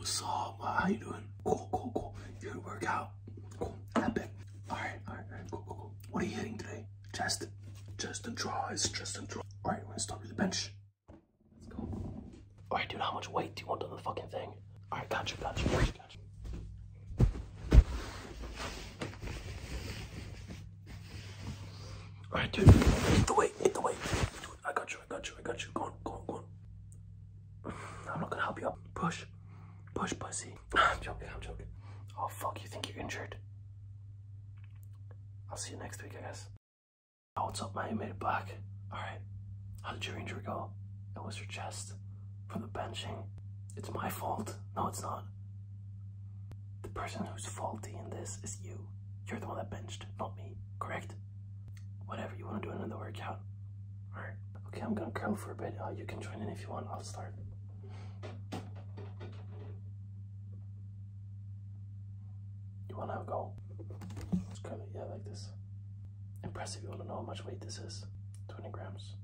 what's up? How you doing? Cool, cool, cool. You're gonna work out. Cool. Epic. Alright, alright, alright. Cool, cool, cool. What are you hitting today? Chest. Chest and tries, chest and tries. Alright, we're gonna start with the bench. Let's go. Alright, dude, how much weight do you want on the fucking thing? Alright, gotcha, gotcha, gotcha, gotcha. Alright, dude, hit the weight, hit the weight. Dude, I got you, I got you, I got you. Go on, go on, go on. I'm not gonna help you up. Push. Push, pussy. I'm joking, I'm joking. Oh, fuck, you think you're injured? I'll see you next week, I guess. Oh, what's up, man? You made it back. Alright. How did your injury go? It was your chest. From the benching. It's my fault. No, it's not. The person who's faulty in this is you. You're the one that benched, not me. Correct? Whatever, you want to do another workout? Alright. Okay, I'm gonna curl for a bit. Uh, you can join in if you want. I'll start. You wanna have a go? Let's curl it, yeah, like this. Impressive. You wanna know how much weight this is? 20 grams.